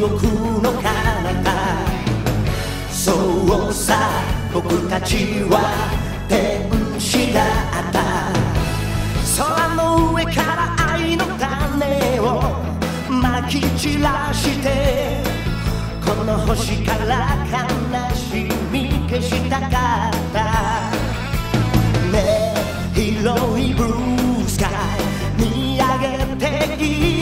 の彼方そうさ僕たちは天使だった空の上から愛の種をまき散らしてこの星から悲しみ消したかったねえ広いブルースカイ。見上げていい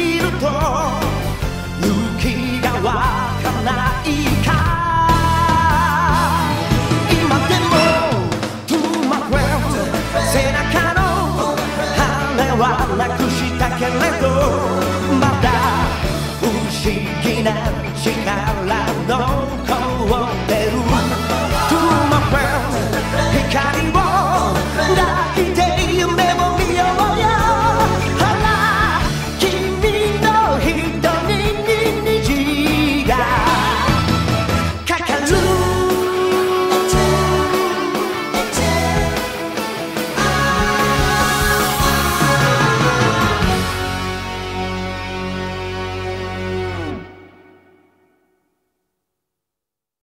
だ不思議な力残って